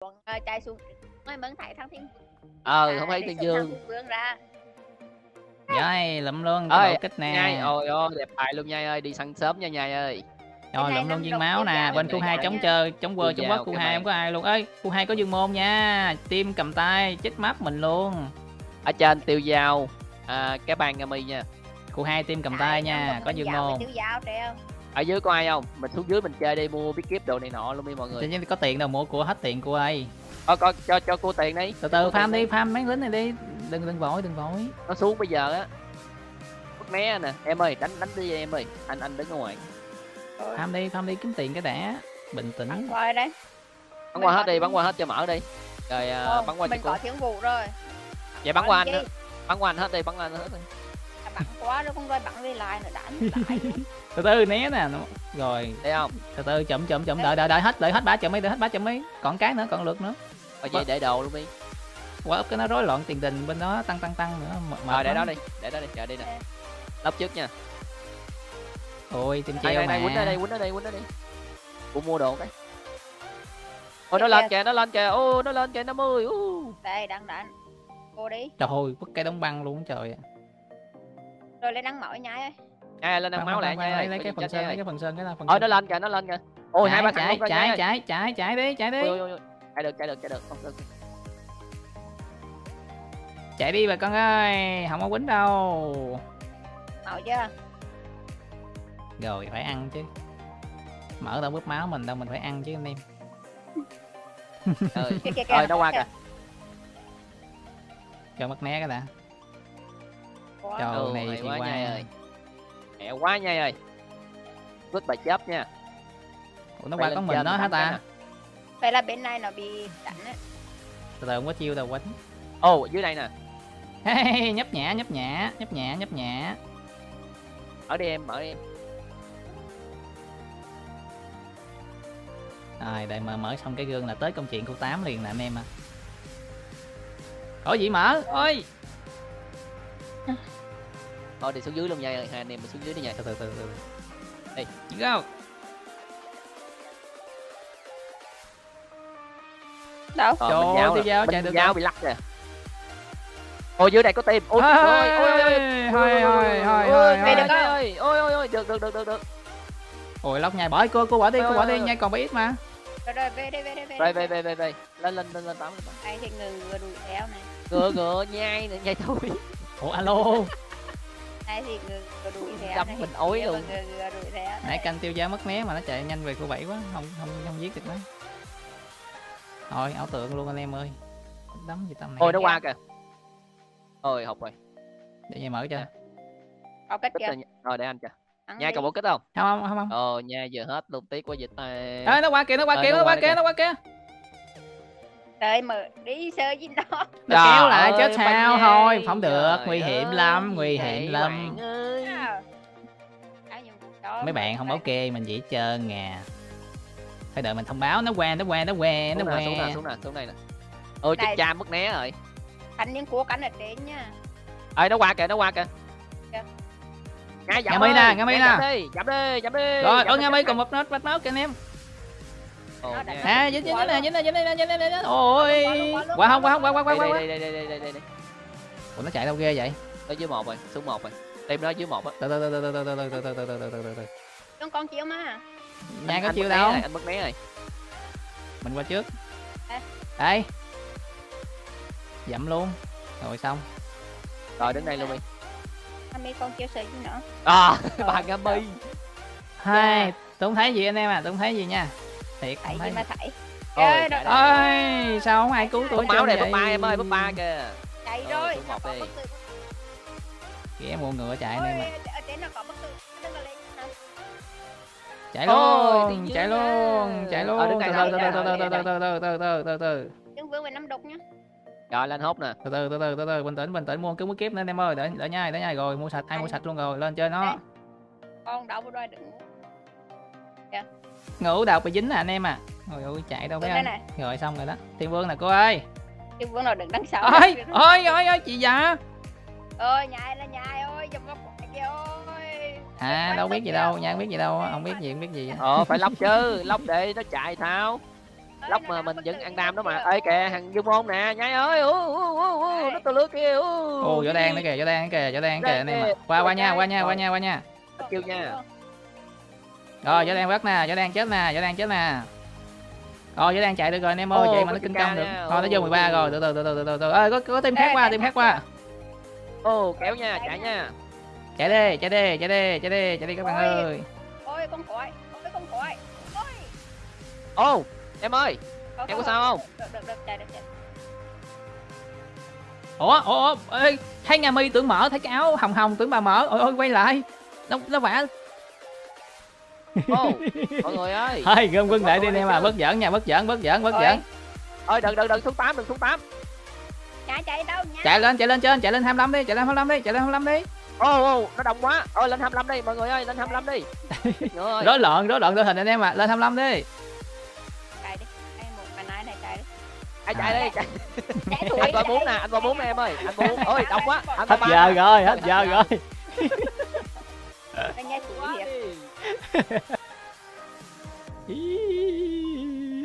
bọn uh, chạy xuống mới mướn thầy thằng thiên ờ À, không thấy xem dương thằng Vương ra Rồi, lụm luôn Ơi, cái bộ kích nhai nè. ôi ôi đẹp bài luôn nhai ơi đi săn sớm nha nhai ơi Rồi, lụm luôn viên máu nè. Bên khu 2 nha. chống chơi, chống quơ, chống quốc khu cái 2 này. không có ai luôn. Ơi, khu 2 có dương môn nha. Team cầm tay, chết mắt mình luôn. ở trên tiêu dao à, cái bàn ngami nha Khu 2 team cầm tay nha, có dương môn. tiêu dao treo ở dưới có ai không? Mình xuống dưới mình chơi đi mua bí kíp đồ này nọ luôn đi mọi người. Tự nhiên có tiền đâu mua của hết tiền của ai. có có cho cho cô tiền đi. Từ từ farm đi, farm mấy lính này đi. Đừng đừng vội, đừng vội. nó xuống bây giờ á. Mất né nè. Em ơi đánh đánh đi em ơi. Anh anh đứng ở ngoài. Farm đi, farm đi kiếm tiền cái đã. Bình bắn tĩnh. qua đấy bắn qua hết đi tiếng- bắn qua hết cho mở đi. Rồi à, bắn qua cho mình có thiếu vụ rồi. Vậy bắn qua anh bắn qua anh hết đi bắn qua anh hết đi bắn quá rồi con rồi bắn về lại nữa đánh lại Từ từ né nè. nó- Rồi, thấy không? Từ từ chậm chậm chậm đợi đợi đợi hết đợi hết bả chậm mấy đợi hết bả chậm mấy còn cái nữa còn lượt nữa. Rồi vậy để đồ luôn đi. Quá cái nó rối loạn tiền đình bên đó tăng tăng tăng nữa mệt rồi để đó đi để đó đi chờ đi nè. Lắp trước nha. Ôi tim đây treo đây đây quýnh ở đây mà quýnh ở đây quýnh ở đây cô mua đồ cái. Ôi nó lên kìa. nó lên kìa. Ô nó lên kìa năm mươi đây đang đánh. Cô đi. Trời ơi vứt cây đóng băng luôn trời ạ. Rồi lên đăng mỏi nhái ơi. À lên ăn máu lại nha lấy lấy cái phần sơn lấy cái phần sơn cái là phần ôi sơn. nó lên kìa nó lên kìa ôi hai ba thằng chạy chạy chạy chạy chạy đi chạy đi. Chạy được chạy được chạy được. Không được. Chạy đi bà con ơi không có quýnh đâu. Mỏi chưa? Rồi phải ăn chứ. Mở đâu búp máu mình đâu mình phải ăn chứ anh em. Ơi kìa kìa kìa. Ơi nó qua kìa. cho mất né cái đã Quá. Trời. ừ, này hay thì quá qua. nha. ơi mẹ quá nha ơi. Vứt bài chấp nha. Ủa, nó Phải qua có mình nó hả ta? vậy là bên này nó bị đánh á. Từ từ không có chiêu đâu quýnh ồ dưới đây nè. Hey, nhấp nhả nhấp nhả nhấp nhả nhấp nhả. Ở đi em mở đi em. Rồi đợi mở mở xong cái gương là tới công chuyện khu 8 liền nè anh em à. Có gì mở. Ôi thôi đi xuống dưới luôn nha hai anh em mình xuống dưới đi nha. Từ từ từ từ Đây. go đâu? Ờ, Trời mình ơi, giao tiêu nè. dao Mình chạy được giao không? bị lắc kìa ôi dưới đây có tim ôi Ôi, ôi ôi. ôi ôi không? ôi ôi ôi ôi được được được được được. Ôi lóc nhai bỏ cô cô bỏ đi cô Ôi, bỏ ôi, đi nhai còn ít mà. Rồi rồi về đây về đây về về đây. về về về về. Lên lên lên lên tám tám đây thì ngừ ngừ đuổi theo này. Ngựa ngựa nhai nữa nhai thôi ủa alo đây thì ngừ đuổi theo Đâm này. mình ối luôn. nãy này. canh tiêu giá mất né mà nó chạy nhanh về khu 7 quá không không không giết được nó. Thôi ảo tượng luôn anh em ơi. Đấm gì tâm này ôi nó qua kìa. Ôi học rồi. Để nhai mở cho. Có cách kích kìa. rồi để anh nhai đi. còn bộ kích không? Không không không. Không ờ nhai giờ hết luôn tiếc quá dịch. Tay ê nó qua kìa nó qua kìa. nó qua kìa. nó qua kìa Trời mà đi sơ với nó. Nó kéo lại chết sao thôi Không được nguy hiểm lắm Nguy hiểm lắm. Mấy bạn không ok mình chỉ chơi nè phải đợi mình thông báo nó quen nó quen nó quen nó quen Xuống nè xuống nè xuống đây nè. Ôi chết cha mất né rồi. Anh những của cảnh là đến nha. Ơi nó qua kìa nó qua kìa. Dạ. Ngã dậm ơi nè ngã mi nè. Dậm đi dậm đi Rồi ở ngã mi còn một nốt bạch máu kìa anh em à dính dính Quá nè dính nè dính nè dính nè dính nè ôi qua không qua quá không qua qua qua đây qua đây đây đây đây đây đây đây ủa nó chạy đâu ghê vậy nó dưới một rồi xuống một rồi tim nó dưới một á từ từ từ từ từ từ từ từ từ từ từ từ từ Con con chiếu mà nhà có chiêu đâu anh mất né rồi mình qua trước đây dậm luôn rồi xong rồi đứng đây luôn đi mấy con chiếu sợi gì nữa à bà Gami hai tôi không thấy gì anh em à tôi không thấy gì nha thiệt gì thấy. Mà thấy Ôi, Ơi, đây. ơi sao không ai cứu tôi máu này bấm ba em ơi bấm ba kìa. Chạy rồi. một đi. ghé mua ngựa chạy à lên hả? chạy luôn chạy luôn chạy Ờ, luôn. đứng từ từ đứng từ từ từ đứng từ từ từ từ từ từ. Đừng vướng về năm đục nhá. Rồi lên hốt nè. Từ từ từ từ từ từ bình tĩnh bình tĩnh mua cứu mới kiếp nữa anh em ơi đợi đợi nhai đợi nhai rồi mua sạch hai mua sạch luôn rồi lên chơi nó. Con có đôi đừng ngủ đầu bị dính nè anh em à? Rồi ôi chạy đâu đây anh này rồi xong rồi đó. Thiên vương nè cô ơi. Chứ vướng nào đừng đằng sau ôi ôi ôi ôi chị già. Ôi nhai là nhai ôi Dùng góc quả kia ôi. À đâu biết gì đâu nha không biết gì đâu không biết gì không biết gì. Ờ phải lóc chứ lóc để nó chạy thao. Ơi, lóc mà mình vẫn ăn đam đó kìa. mà ê kìa thằng dung môn nè nhai ơi u u u u nó từ lướt kia u ô võ đen nữa kìa võ đen kìa võ đen kìa anh em ạ kìa, qua qua nha qua nha qua nha qua nha. Kêu nha rồi võ đen bắt nè võ đen chết nè võ đen chết nè. Rồi võ đen chạy được rồi anh em ơi vậy mà nó kinh công được. thôi nó vô ô. 13 rồi từ từ từ từ từ từ từ. Ơi có có team khác qua chạy team khác qua. ô kéo nha chạy nha. chạy đi chạy đi chạy đi chạy đi chạy đi các bạn ơi. Ôi con khỏi ôi con khỏi ôi. Ô em ơi em có sao không? Được được được chạy được chạy ủa ủa ủa, ê, thấy nga mi tưởng mở thấy cái áo hồng hồng tưởng bà mở. Ôi ôi quay lại. Nó nó vả ô mọi người ơi. Thôi gom quân lại đi Ôi, anh em à. ôi. bất giỡn nha bất giỡn bất giỡn bất Ôi. giỡn. Ơi đừng đừng đừng xuống tám đừng xuống tám. Chạy chạy đâu nha? Chạy lên chạy lên trên chạy lên 25 đi chạy lên 25 đi chạy lên 25 đi. Ô ô nó đông quá. Ôi lên 25 đi mọi người ơi lên 25 đi. Rối loạn rối loạn đội hình anh em à lên 25 đi. Chạy đi. Một bàn này chạy đi. Ai chạy đi? chạy. Anh có muốn nè anh muốn nè em ơi. Anh muốn ơi đông quá. Anh hết giờ rồi hết giờ rồi anh nhai thủi Quá thiệt đi.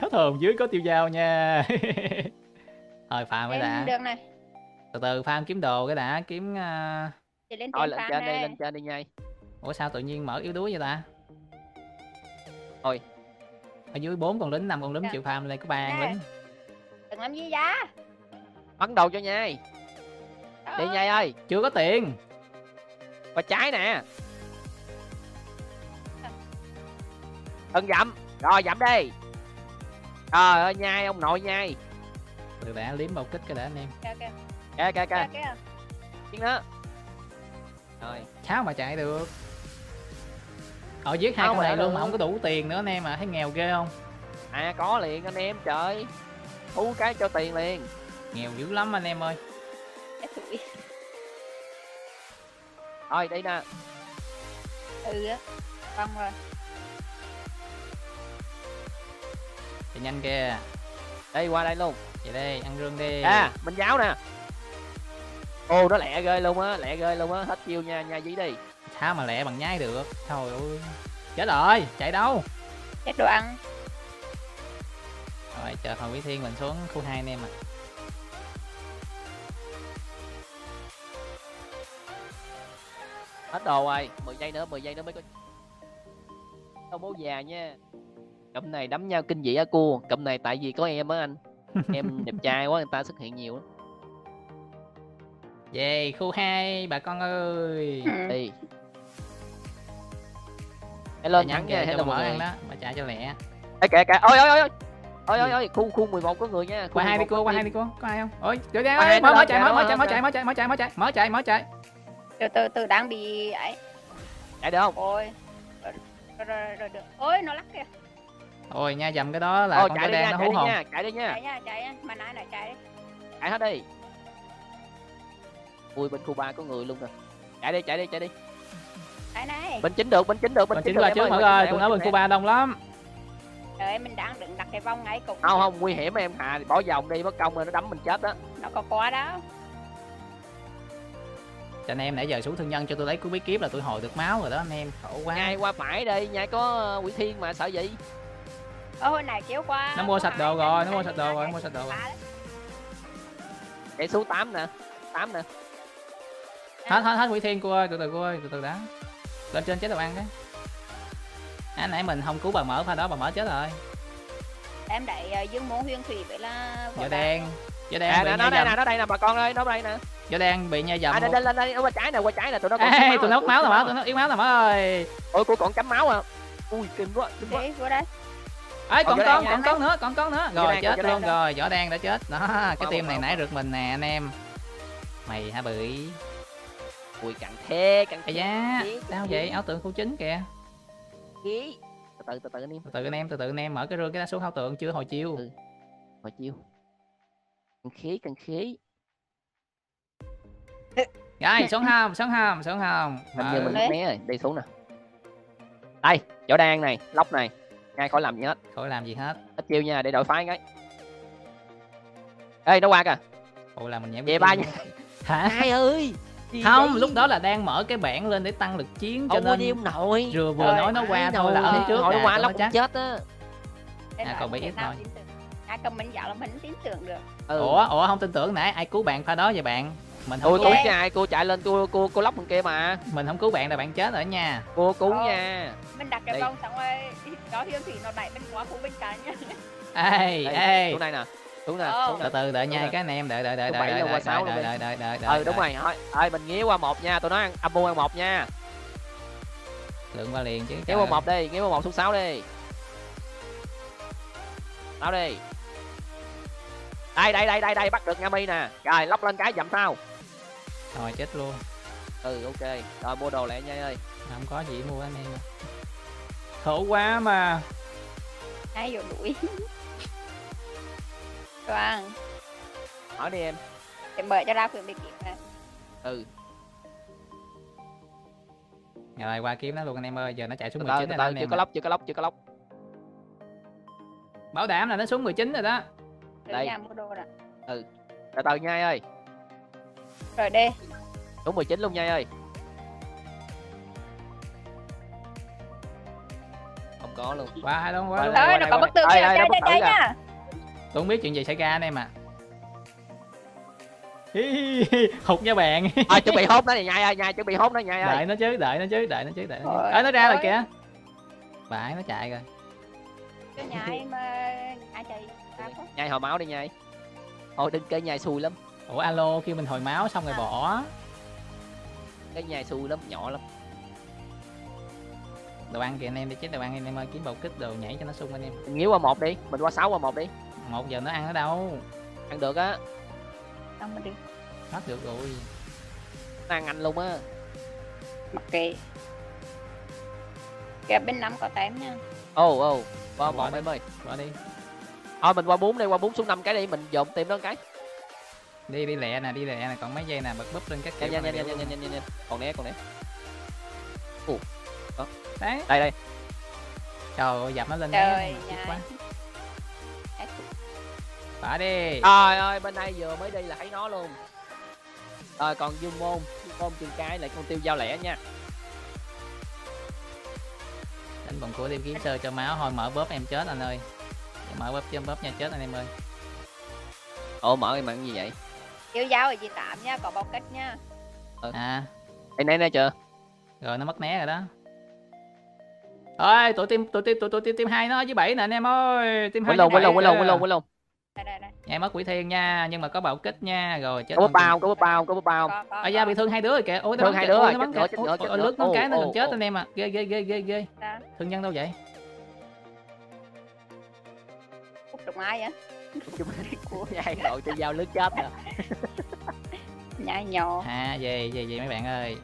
Hết hồn dưới có tiêu dao nha. Thôi farm cái đã. này. Từ từ farm kiếm đồ cái đã kiếm à, chị lên thôi trên lên trên đi đây. lên trên đi nhai ủa sao tự nhiên mở yếu đuối vậy ta? Thôi. ở dưới bốn con lính năm con lính Dạ. chịu farm lên có ba con Nè. lính. Đừng làm gì giá bắn đầu cho nhai. Đi nhai ơi. Chưa có tiền. Qua trái nè đừng dậm. Rồi dậm đi. Trời ơi nhai ông nội nhai. Từ đã liếm bao kích cái đã anh em. Kìa kìa. Kìa kìa kìa. Chiến đó. Rồi sao mà chạy được. Họ giết hai con này luôn mà không có đủ tiền nữa anh em mà thấy nghèo ghê không? À có liền anh em trời. Thu cái cho tiền liền. Nghèo dữ lắm anh em ơi. Rồi đi nè. Ừ á xong rồi nhanh kìa. Đi qua đây luôn. Vậy đây ăn rương đi. À mình giáo nè. Ô nó lẹ ghê luôn á lẹ ghê luôn á. Hết chiêu nha nha dí đi. Sao mà lẹ bằng nhái được thôi ơi. Chết rồi chạy đâu? Chết đồ ăn. Rồi chờ thằng quý thiên mình xuống khu hai anh em ạ. Hết đồ rồi 10 giây nữa 10 giây nữa mới có đâu bố già nha cụm này đấm nhau kinh dị á cua cụm này tại vì có em á anh em đẹp trai quá người ta xuất hiện nhiều lắm về khu hai bà con ơi Ừ. đi Hãy lên thắng kìa nha cho hello bà mở mọi ăn người đó bà chạy cho lẹ Ê, kìa kìa ôi ôi ôi ôi ôi ôi khu khu 11 có người nha khu qua hai đi 11 cô qua hai đi cô có ai không ôi trời ơi mở mở chạy mở mở chạy mở chạy mở chạy mở chạy mở chạy mở chạy mở chạy từ từ từ đang bị ấy chạy được không ôi rồi rồi, rồi, rồi được ôi nó lắc kìa ôi nha dầm cái đó là Ôi, con chạy cá đi đen nha nó chạy hú đi hồn. nha chạy đi nha. Chạy nha chạy nha mà nãy này chạy. Đi chạy hết đi. Ui bên khu ba có người luôn rồi chạy đi chạy đi chạy đi. Chạy này. Bên chính được bên chính được bên mình chính chính được, trước mọi người bên tụi nó bên khu ba đông lắm. Trời ơi mình đang định đặt cái vòng ngay cùng không không nguy hiểm em hà bỏ vòng đi mất công rồi nó đấm mình chết đó. Nó có quá đó. Cho anh em nãy giờ xuống thương nhân cho tôi lấy cú bí kíp là tôi hồi được máu rồi đó anh em khổ quá. Nhai qua phải đi nhai có ờ, quỷ thiên mà sợ gì Hồi này kéo qua Nó mua sạch đồ rồi, nó mua sạch đồ rồi, nó mua sạch đồ rồi. đấy. chạy xuống 8 nè 8 nè. Hết hết hết quỷ thiên cô ơi từ từ cô ơi từ từ đã. Lên trên chế đồ ăn cái. À, nãy mình không cứu bà mở pha đó bà mở chết rồi. Em đẩy uh, dương mố huyền thủy vậy là võ đen. Võ đen à nè nó đây nè nó đây nè bà con ơi nó đây nè. Võ đen bị nha dầm à lên lên lên lên qua trái nè qua trái nè tụi nó còn Ê, tụi nó hút máu tụi rồi tụi nó yếu máu rồi mở ơi. Ôi cô còn chấm máu à. Ui kinh quá kinh quá. Đi, vô đây ấy Còn con đen còn nha. con nữa còn con nữa. Rồi đen, chết đen luôn rồi võ đen đã chết. Đó cái team này nãy rượt mình nè anh em. Mày hả bưởi ui cặn thế cặn da Khí, sao vậy? Áo tượng khu chính kìa. Khí từ từ từ từ anh em. Từ từ anh em từ từ anh em. Mở cái rương cái đá xuống áo tượng chưa hồi chiêu. Ừ. hồi chiêu. Cặn khí cặn khí rồi xuống hông xuống hông xuống hông hình như mình né rồi. Đi xuống nè. Đây chỗ đan này lóc này ngay khỏi làm gì hết. Khỏi làm gì hết. Ít chiêu nha để đội phái cái. Ê nó qua kìa. Ôi là mình nhảy về ba nha. Hả? Ai ơi? Gì không vậy? lúc đó là đang mở cái bảng lên để tăng lực chiến cho nên đi ông nội. vừa vừa Trời nói nó qua thôi là nồi, trước à, qua nó cũng chết á. À, còn bị ít thôi. ai comment dạo là mình tin tưởng được. Ừ. ủa ủa không tin tưởng nãy ai cứu bạn pha đó vậy bạn mình không tôi cứu Yeah. nha cô chạy lên cô cô cô lóc bên kia mà. Mình không cứu bạn là bạn chết rồi nha. Cô cứu Ờ. nha. Mình đặt cái vòng xong rồi có thiên thủy nó đẩy bên quá khu bên cạnh nhá ê Đây, ê. xuống đây nè. Xuống nè Ờ. xuống nè từ từ đợi Đúng nha các anh em đợi đợi đợi đợi đợi đợi đợi luôn đợi đợi đợi ừ đợi đúng rồi thôi ơi mình nghía qua một nha tôi nói âm mua ăn một nha. Lượng qua liền chứ nghía qua một đi nghía qua một xuống sáu đi. Sáu đi. Đây đây đây đây đây bắt được nga mi nè. Rồi lóc lên cái dậm sao rồi chết luôn. Ừ ok. Rồi mua đồ lẹ nha ơi. Không có gì mua anh em. Khổ quá mà. Ai vô đuổi? Toàn hỏi đi em. Để mở cho ra quyền bị kiếm nè. Ừ. Rồi qua kiếm nó luôn anh em ơi giờ nó chạy xuống 19 từ rồi chưa em có lóc chưa có lóc chưa có lóc. Bảo đảm là nó xuống 19 rồi đó. Từ Đây. nhà mua đồ nè. Từ từ nha ơi rồi đi đúng 19 luôn nha ơi. Không có luôn. Qua hai luôn qua Qua luôn đây, ơi nó có bức tường Đây, kìa. Đây, chơi bức chơi tường chơi kìa. nha. Tôi không biết chuyện gì xảy ra anh em à. Hụt nha bạn. À, chuẩn bị hốt nó này nhai ơi. Nhai chuẩn bị hốt nó nhai ơi. Đợi nó chứ đợi nó chứ đợi nó chứ đợi nó chứ. Ê, nó ra rồi kìa. Phải nó chạy rồi. Cho nhà em ờ, ai chạy? Nhai hồi máu đi nhai. Thôi đừng cái nhai xui lắm ủa alo kêu mình hồi máu xong rồi À. bỏ. Cái nhai xui lắm nhỏ lắm. Đồ ăn kìa anh em đi chết đồ ăn anh em ơi kiếm bầu kích đồ nhảy cho nó sung anh em. Mình nghíu qua một đi mình qua sáu qua một đi. Một giờ nó ăn ở đâu? Ăn được á. Xong mình đi. Hết được rồi. Nó ăn anh luôn á. Mặc kệ. Kìa bên năm có tem nha. Ồ ồ qua Qua một đi. em ơi. bỏ đi. Thôi mình qua bốn đi qua bốn xuống năm cái đi mình dồn tìm nó cái đi đi lẹ nè đi lẹ nè còn mấy giây nè bật búp lên các kiểu nhanh nhanh nhanh nhanh nhanh nhanh nhanh. Còn né còn né. Đấy. Đây đây. Trời ơi dập nó lên trời đấy nhà quá. Bỏ đi. Trời ơi bên đây vừa mới đi là thấy nó luôn. Rồi còn dương môn. Dương môn chừng cái lại con tiêu giao lẻ nha. Đánh vòng của đi kiếm sơ cho máu. Thôi mở bóp em chết anh ơi. Mở bóp cho bóp nha chết anh em ơi. Ồ mở em ăn gì vậy yêu dao ở gì tạm nha có bọc cách nha. À. Đây này nè chờ rồi nó mất né rồi đó. Ơi tụi team tụi team tụi tụi team team hai nó với bảy nè anh em ơi. Team hai quên với quên bảy quên kìa. quên lùng quên đây đây đây. Nhảy mất quỷ thiên nha nhưng mà có bạo kích nha. Rồi chết có bao có bao có bao. Ở da bị thương hai đứa rồi kìa. Ôi nó Thương bắn hai đứa ôi, rồi, nó bắn chết nữa, chết nữa, lướt nó cái nó gần chết anh em ạ. Ghê ghê ghê ghê ghê. Sao? thương nhân đâu vậy? Trùng ai vậy nhai đội tiêu giao lướt chết rồi nhà nhỏ à về về về mấy bạn ơi.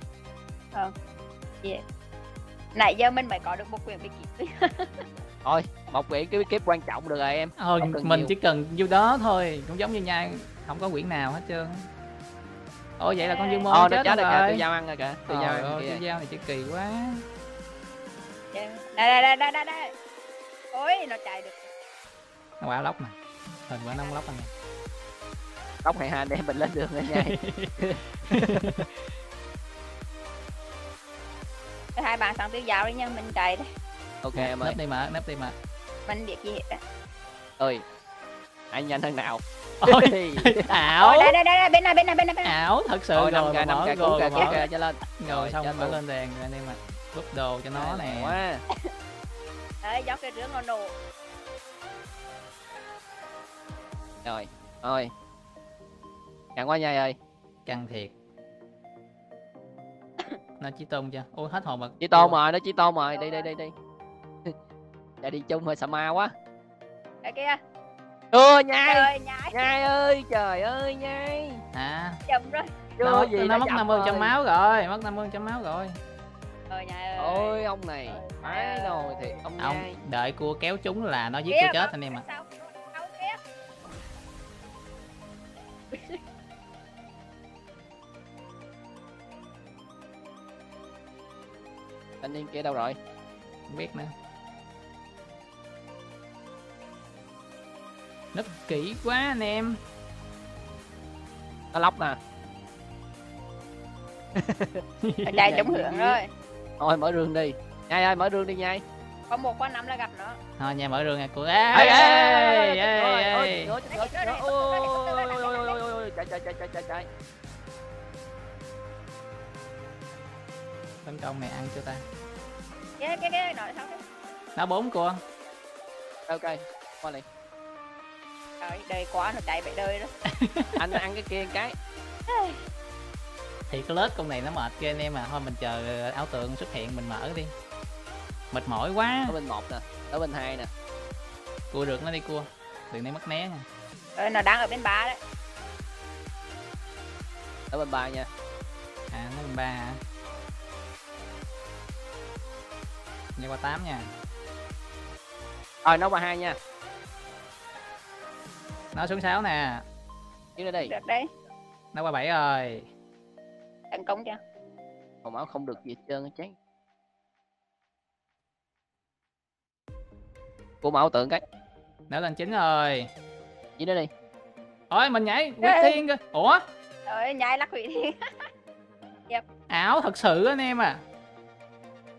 Nãy giờ mình mới có được một quyền bị kiếm một quyển cái kiếp quan trọng được rồi em. Thôi mình nhiều. chỉ cần nhiêu đó thôi cũng giống như nha không có quyển nào hết trơn. Ồ vậy là con dương môn nó chết chết rồi rồi kìa tiêu giao ăn rồi kìa tiêu giao ăn tiêu dao này chứ kỳ quá. Đây đây đây đây đây đây. Ôi nó chạy được. Nó quả lóc mà hình quả nông lóc anh. Tóc này hai anh em mình lên đường rồi nhai. Cái hai bạn sang tiêu dao đi nha mình chạy đây ok em ơi. nấp đi mà nấp đi mà. Mình biết gì hết ơi ai nhanh hơn nào. Ôi. Ôi, ảo. Đây đây đây bên này bên này bên này bên này. Ảo thật sự năm rồi k mà năm mở k cứu rồi kìa cứu kìa cho lên. Rồi xong mở lên đèn anh em ạ. Búp đồ cho nó nè. quá. Đấy dốc cái rướng nó nổ rồi thôi. Cạn quá nhai ơi. Căng thiệt. Nó chỉ tôm chưa? Ôi hết hồn mà chỉ tôm rồi nó chỉ tôm rồi. Đi đi đi đi. Chạy đi chung hơi sợ ma quá. Đây kia. Chưa nhai. Trời nhai ơi trời ơi nhai. À chậm rồi. Chưa nó, gì nó đã mất chậm 50 trăm máu rồi mất 50 trăm máu rồi. Trời nhái ơi. Ôi ông này. Trời rồi thì ông ông nhai. đợi cua kéo chúng là nó giết tôi chết anh em ạ. sau anh niên kia đâu rồi không biết nữa nấp kỹ quá anh em nó lóc nè Nó chạy trúng hưởng rồi thôi mở rương đi nhai ơi mở rương đi nhai có một qua năm là gặp nó thôi nha mở rương nha cô ê Ê, ê ê, chạy, chạy, chạy, chạy, chạy, tấn công này ăn chưa ta. Cái cái cái nói xong nó bốn cua ok qua liền. Rồi đời quá nó chạy vậy đời đó. Anh ăn cái kia cái. Thì cái lớp con này nó mệt ghê anh em mà thôi mình chờ ảo tượng xuất hiện mình mở đi. Mệt mỏi quá. Ở bên một nè ở bên hai nè. Cua được nó đi cua. Đừng để mất né nha. Rồi nó đang ở bên ba đấy ở bên ba nha. À nó bên ba hả? Nghe qua tám nha. Rồi nó qua hai nha. Nó xuống sáu nè. Kiếm nó đi. Được đấy. Nó qua bảy rồi. Tấn công chưa hồng áo không được gì hết trơn á chán cô mẫu tượng cái. Nó lên chín rồi. Chỉ nó đi. Ôi mình nhảy. Quyết Ê. thiên cơ. Ủa rồi nhai lắc hủy thì ảo thật sự anh em à.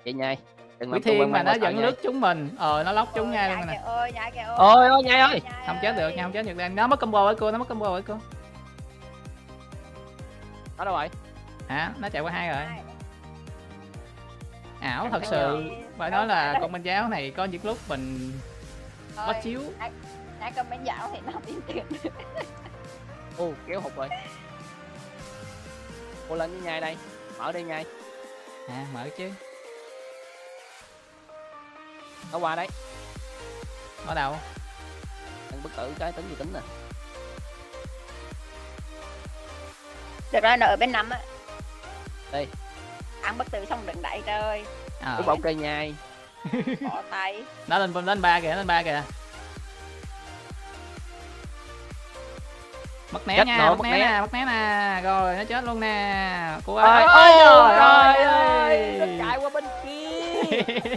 Chị nhai đừng Quỷ thiên mà nó vẫn lướt chúng mình. Ờ nó lóc chúng nha luôn nè. kìa ơi nhai kìa ơi ôi ôi nhai ơi. Không chết được ơi. nha không chết được đây nó mất combo với cô nó mất combo với cô. Nó đâu rồi? Hả? Nó chạy qua hai rồi. Ảo thật sự. phải nói là con bên giáo này có những lúc mình có chiếu. cầm bánh dạo thì nó không tin tưởng. Ô kéo hụt rồi cô lên với nhai đây. Mở đi nhai. À mở chứ. Nó qua đấy. Ở đâu ăn bất tử cái tính gì tính nè. Được rồi nó ở bên năm á. Đây. ăn bất tử xong đừng đẩy trời ờ. Cũng ok nhai. Bỏ tay. Nó lên lên ba kìa lên ba kìa mất né Chết nha mất mất né né. nè mất né nè. Rồi nó chết luôn nè. Cô ơi ôi trời ơi ơi. nó chạy qua bên kia.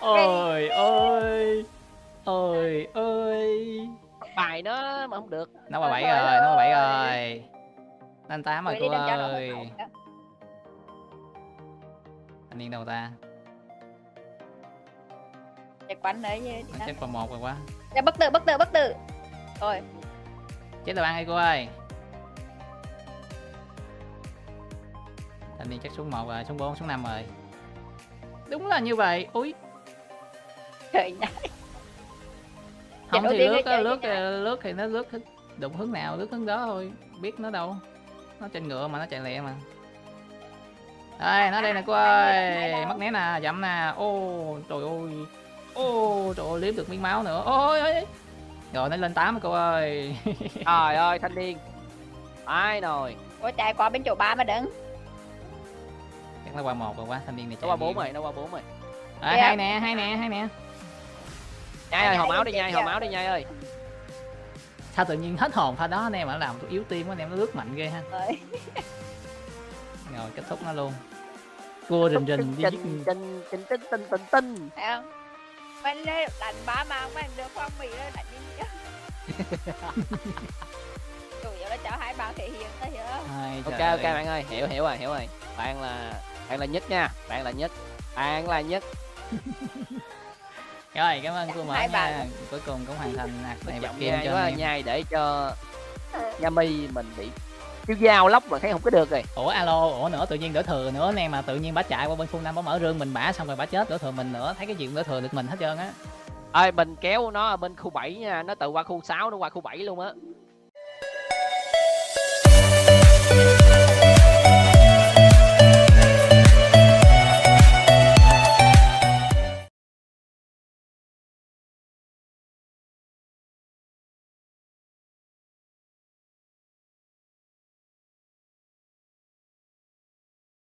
Ôi ôi ôi ôi bài nó mà không được. Nó qua bảy rồi nó qua bảy ơi. rồi. Lên tám rồi cô ơi anh điên đâu ta? Chạy quánh đấy chứ chết còn một rồi quá. Dạ bất tử bất tử bất tử. Rồi chết là ăn đi cô ơi. Thanh niên chắc xuống một rồi xuống bốn xuống năm rồi. Đúng là như vậy. Ui trời nhai không thì lướt á, lướt lướt thì nó lướt đụng hướng nào lướt hướng đó thôi. Biết nó đâu. Nó trên ngựa mà nó chạy lẹ mà. Đây nó đây nè cô ơi. mất né nè dậm nè. Ô trời ơi. Ô trời ơi liếm được miếng máu nữa. Ôi ôi ôi. Rồi nó lên tám rồi cô ơi. Trời ơi thanh niên. Ai rồi? Ôi chạy qua bên chỗ ba mà đứng. Chắc nó qua một rồi quá thanh niên này nó chạy qua bốn rồi nó qua bốn rồi. À, Dạ. hai nè hai nè hai nè. Nhai ơi hòm đi, áo đi nhai hòm áo đi nhai ơi. Sao tự nhiên hết hồn pha đó anh em mà nó làm tôi yếu tim quá anh em nó lướt mạnh ghê ha. Rồi. Kết thúc nó luôn. Cua rình rình đi giết trình tinh tinh tinh tinh. Thấy không Mình đây đánh ba mà Mình được phong mì đó đánh như vậy Chủ yếu là cho hai bạn thể hiện thôi hiểu không? Ai, ok trời ok ơi. bạn ơi hiểu hiểu rồi hiểu rồi. Bạn là bạn là nhất nha bạn là nhất bạn là nhất. Rồi cảm ơn cô mở Hai nha. bạn. cuối cùng cũng hoàn thành Nó này chậm kim cho em nhai để cho Yami mình bị kêu dao lóc mà thấy không có được rồi. Ủa alo ủa nữa tự nhiên đỡ thừa nữa. Em mà tự nhiên bả chạy qua bên khu năm bả mở rương mình bả xong rồi bả chết đỡ thừa mình nữa. Thấy cái gì cũng đỡ thừa được mình hết trơn á. Ơi mình kéo nó ở bên khu 7 nha nó tự qua khu 6 nó qua khu 7 luôn á